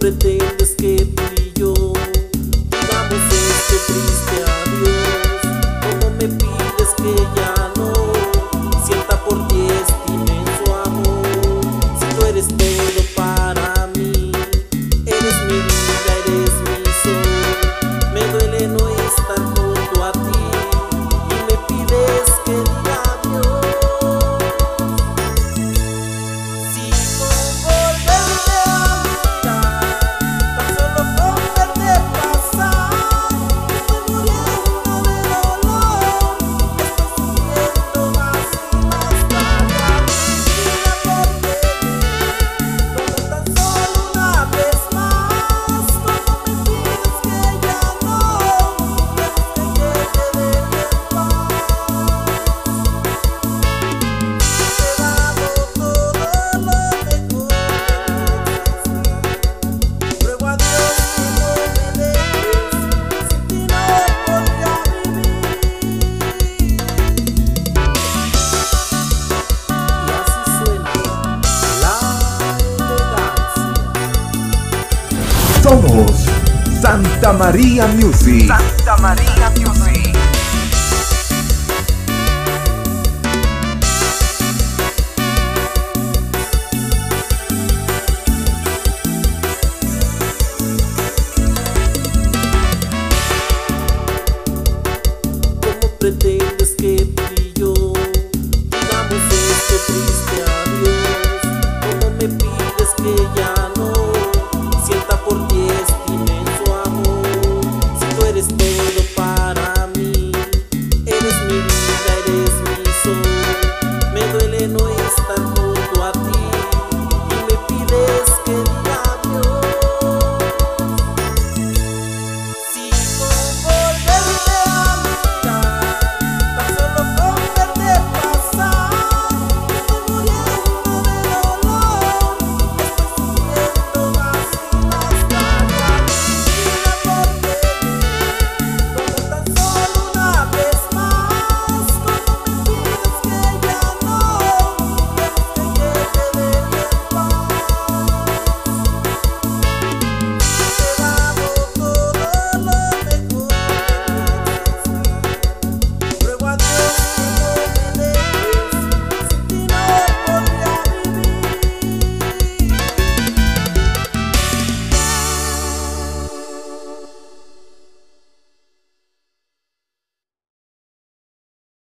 everything. Santa María Music. Santa María Music. ¿Cómo pretendes que tú y yo digamos este triste adiós? ¿Cómo me pides que ya?